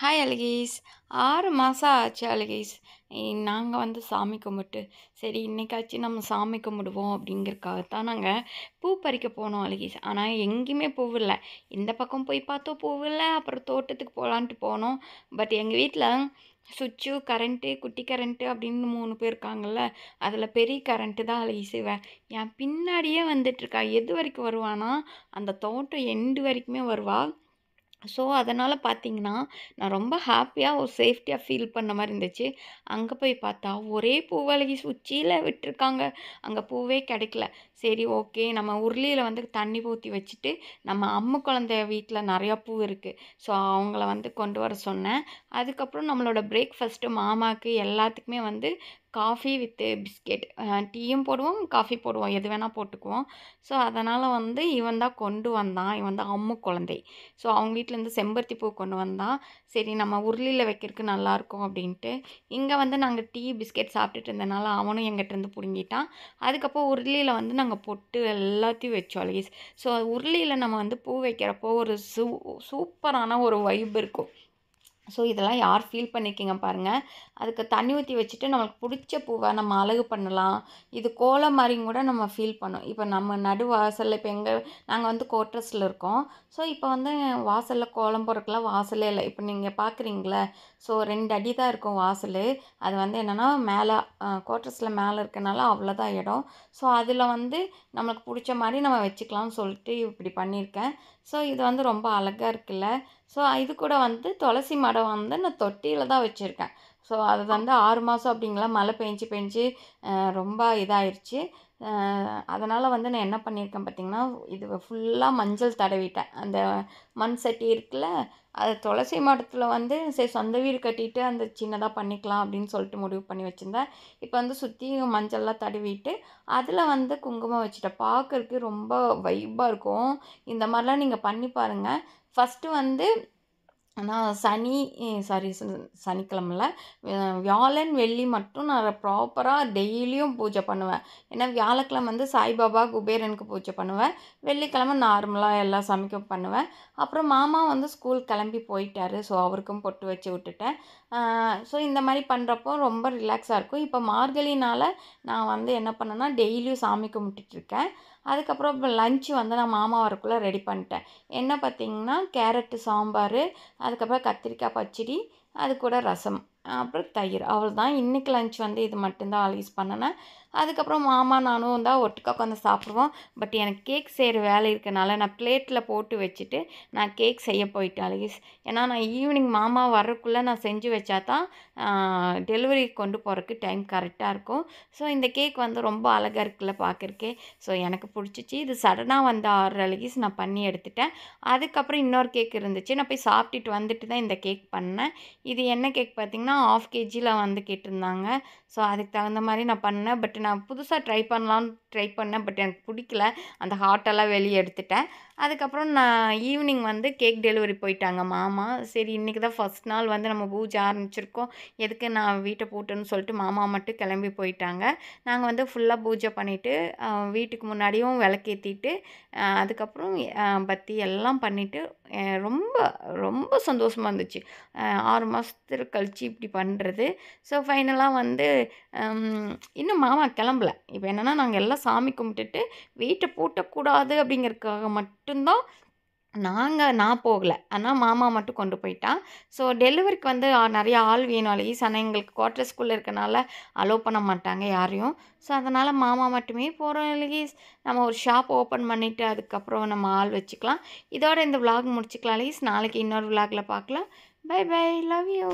Hi அழகீஸ். ஆறு மாதம் ஆச்சு அழகீஸ். நாங்கள் வந்து சாமி கும்பிட்டு சரி இன்னைக்காச்சும் நம்ம சாமி கும்பிடுவோம் அப்படிங்கிறதுக்காகத்தான் நாங்கள் பூ பறிக்க போனோம் அழகீஸ். ஆனால் எங்கேயுமே பூ இல்லை இந்த பக்கம் போய் பார்த்தோம் பூ இல்லை அப்புறம் தோட்டத்துக்கு போகலான்ட்டு போனோம். பட் எங்கள் வீட்டில் சுவிட்சு கரண்ட்டு குட்டி கரண்ட்டு அப்படின்னு மூணு பேர் இருக்காங்கல்ல அதில் பெரிய கரண்ட்டு தான் அழகீஸ் இவன் என் பின்னாடியே வந்துட்டுருக்கா எது வரைக்கும் வருவானா அந்த தோட்டம் எண்டு வரைக்குமே வருவாள் ஸோ அதனால் பார்த்தீங்கன்னா நான் ரொம்ப ஹாப்பியாக ஒரு சேஃப்டியாக ஃபீல் பண்ண மாதிரி இருந்துச்சு. அங்கே போய் பார்த்தா ஒரே பூவழகி உச்சியில் விட்டுருக்காங்க அங்கே பூவே கிடைக்கல. சரி ஓகே. நம்ம உருளியில் வந்து தண்ணி ஊற்றி வச்சுட்டு நம்ம அம்மு குழந்தைய வீட்டில் நிறையா பூ இருக்குது ஸோ அவங்கள வந்து கொண்டு வர சொன்னேன். அதுக்கப்புறம் நம்மளோட பிரேக்ஃபஸ்ட்டு மாமாவுக்கு எல்லாத்துக்குமே வந்து காஃபி வித்து பிஸ்கெட். டீயும் போடுவோம் காஃபி போடுவோம். எது வேணால் போட்டுக்குவோம். ஸோ அதனால் வந்து இவன் தான் கொண்டு வந்தான். இவன் தான் அம்மு குழந்தை. ஸோ அவங்க வீட்டிலேருந்து செம்பருத்தி பூ கொண்டு வந்தான். சரி நம்ம உருளியில் வைக்கிறதுக்கு நல்லாயிருக்கும் அப்படின்ட்டு. இங்கே வந்து நாங்கள் டீ பிஸ்கெட் சாப்பிட்டுட்டு இருந்தனால அவனும் எங்கிட்டேருந்து பிடுங்கிட்டான். அதுக்கப்புறம் உருளியில் வந்து நாங்கள் பொட்டு எல்லாத்தையும் வச்சோம் அலீஸ் ஸோ உருளியில் நம்ம வந்து பூ வைக்கிறப்போ ஒரு சூ சூப்பரான ஒரு வைப் இருக்கும். ஸோ இதெல்லாம் யார் ஃபீல் பண்ணியிருக்கீங்க பாருங்கள் அதுக்கு தண்ணி ஊற்றி வச்சுட்டு நம்மளுக்கு பிடிச்ச பூவை நம்ம அழகு பண்ணலாம். இது கோலம் மாதிரியும் கூட நம்ம ஃபீல் பண்ணோம். இப்போ நம்ம நடு வாசலில் இப்போ எங்கள் நாங்கள் வந்து கோட்ரஸில் இருக்கோம். ஸோ இப்போ வந்து வாசலில் கோலம் போடுறதுக்குலாம் வாசலே இல்லை. இப்போ நீங்கள் பார்க்குறீங்களே ஸோ ரெண்டு அடி தான் இருக்கும் வாசல். அது வந்து என்னென்னா மேலே கோட்ரஸில் மேலே இருக்கனால அவ்வளோதான் இடம். ஸோ அதில் வந்து நம்மளுக்கு பிடிச்ச மாதிரி நம்ம வச்சுக்கலாம்னு சொல்லிட்டு இப்படி பண்ணியிருக்கேன். ஸோ இது வந்து ரொம்ப அழகாக இருக்குல்ல. ஸோ இது கூட வந்து துளசி மடம் வந்து நான் தொட்டியில் தான் வச்சுருக்கேன். ஸோ அது வந்து ஆறு மாதம் அப்படிங்களா மழை பெஞ்சு பெஞ்சு ரொம்ப இதாயிருச்சு. அதனால் வந்து நான் என்ன பண்ணியிருக்கேன் பார்த்திங்கன்னா இது ஃபுல்லாக மஞ்சள் தடவிட்டேன். அந்த மண் சட்டி இருக்குல்ல அது துளசி மடத்தில் வந்து சரி சொந்த வீடு கட்டிட்டு அந்த சின்னதாக பண்ணிக்கலாம் அப்படின்னு சொல்லிட்டு முடிவு பண்ணி வச்சுருந்தேன். இப்போ வந்து சுற்றி மஞ்சள்லாம் தடவிட்டு அதில் வந்து குங்குமம் வச்சுட்டேன். பார்க்குறதுக்கு ரொம்ப வைப்பாக இருக்கும். இந்த மாதிரிலாம் நீங்கள் பண்ணி பாருங்கள் ஃபஸ்ட்டு வந்து நான் சனி சாரி சனிக்கிழமல வியாழன் வெள்ளி மட்டும் நான் ப்ராப்பராக டெய்லியும் பூஜை பண்ணுவேன். ஏன்னா வியாழக்கிழமை வந்து சாய்பாபா குபேரனுக்கு பூஜை பண்ணுவேன். வெள்ளிக்கிழமை நார்மலாக எல்லா சமைக்கும் பண்ணுவேன். அப்புறம் மாமா வந்து ஸ்கூல் கிளம்பி போயிட்டார். ஸோ அவருக்கும் பொட்டு வச்சு விட்டுட்டேன். ஸோ இந்த மாதிரி பண்ணுறப்போ ரொம்ப ரிலாக்ஸாக இருக்கும். இப்போ மார்கழினால் நான் வந்து என்ன பண்ணேன்னா டெய்லியும் சாமி கும்பிட்டுட்ருக்கேன் அதுக்கப்புறம் இப்போ லஞ்சு வந்து நான் மாமா வரக்குள்ளே ரெடி பண்ணிட்டேன். என்ன பார்த்திங்கன்னா கேரட்டு சாம்பார் அதுக்கப்புறம் கத்திரிக்காய் பச்சடி அது கூட ரசம். அப்புறம் தயிர். அவள் தான் இன்றைக்கி லஞ்ச் வந்து இது மட்டும்தான் ஆல்வேஸ் பண்ணினேன் அதுக்கப்புறம் மாமா நானும் தான் ஒட்டுக்கா உட்காந்து சாப்பிடுவோம். பட் எனக்கு கேக் செய்கிற வேலை இருக்கனால நான் பிளேட்டில் போட்டு வச்சுட்டு நான் கேக் செய்ய போயிட்டேன் அலீஸ் ஏன்னா நான் ஈவினிங் மாமா வர்றதுக்குள்ளே நான் செஞ்சு வச்சா தான் டெலிவரி கொண்டு போகிறதுக்கு டைம் கரெக்டாக இருக்கும். ஸோ இந்த கேக் வந்து ரொம்ப அழகாக இருக்குல்ல பார்க்குறக்கே ஸோ எனக்கு பிடிச்சிச்சு. இது சடனாக வந்த ஆறு அழகிஸ் நான் பண்ணி எடுத்துட்டேன். அதுக்கப்புறம் இன்னொரு கேக் இருந்துச்சு. நான் போய் சாப்பிட்டுட்டு வந்துட்டு தான் இந்த கேக் பண்ணேன். இது என்ன கேக் பார்த்திங்கன்னா ஆஃப் கேஜியில் வந்து கேட்டிருந்தாங்க. ஸோ அதுக்கு தகுந்த மாதிரி நான் பண்ணேன். பட் நான் புதுசாக ட்ரை பண்ணலான்னு ட்ரை பண்ணேன். பட் எனக்கு பிடிக்கல. அந்த ஹாட்டெல்லாம் வெளியே எடுத்துட்டேன். அதுக்கப்புறம் நான் ஈவினிங் வந்து கேக் டெலிவரி போயிட்டாங்க மாமா. சரி இன்றைக்கி தான் ஃபஸ்ட் நாள் வந்து நம்ம பூஜை ஆரம்பிச்சிருக்கோம். எதுக்கு நான் வீட்டை போட்டுன்னு சொல்லிட்டு மாமா மட்டும் கிளம்பி போயிட்டாங்க. நாங்கள் வந்து ஃபுல்லாக பூஜை பண்ணிவிட்டு வீட்டுக்கு முன்னாடியும் விளக்கேற்றிட்டு அதுக்கப்புறம் பத்தி எல்லாம் பண்ணிவிட்டு ரொம்ப ரொம்ப சந்தோஷமாக இருந்துச்சு. ஆறு மாதத்துக்கு கழித்து இப்படி பண்ணுறது ஸோ ஃபைனலாக வந்து இன்னும் மாமா கிளம்பல. இப்போ என்னென்னா நாங்கள் எல்லாம் சாமி கும்பிட்டுட்டு வீட்டை பூட்டக்கூடாது அப்படிங்கிறதுக்காக மட்டும்தான் நாங்கள் நான் போகலை. ஆனால் மாமா மட்டும் கொண்டு போயிட்டான் ஸோ டெலிவரிக்கு வந்து நிறைய ஆள் வேணும் அழகீஸ் ஆனால் எங்களுக்கு குவார்டர் ஸ்கூலில் இருக்கனால அலோவ் பண்ண மாட்டாங்க யாரையும். ஸோ அதனால் மாமா மட்டுமே போகிறோம் அழகீஸ் நம்ம ஒரு ஷாப் ஓப்பன் பண்ணிவிட்டு அதுக்கப்புறம் நம்ம ஆள் வச்சுக்கலாம். இதோட இந்த விலாக் முடிச்சுக்கலாம் அழகீஸ் நாளைக்கு இன்னொரு விலாகில் பார்க்கலாம். By by love you